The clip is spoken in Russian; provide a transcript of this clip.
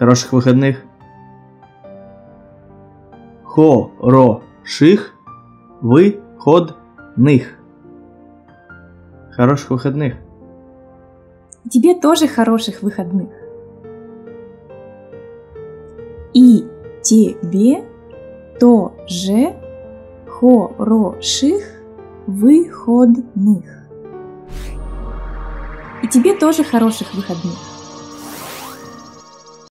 Хороших выходных. Хороших выходных. Хороших выходных. Тебе тоже хороших выходных. И тебе тоже хороших выходных. И тебе тоже хороших выходных.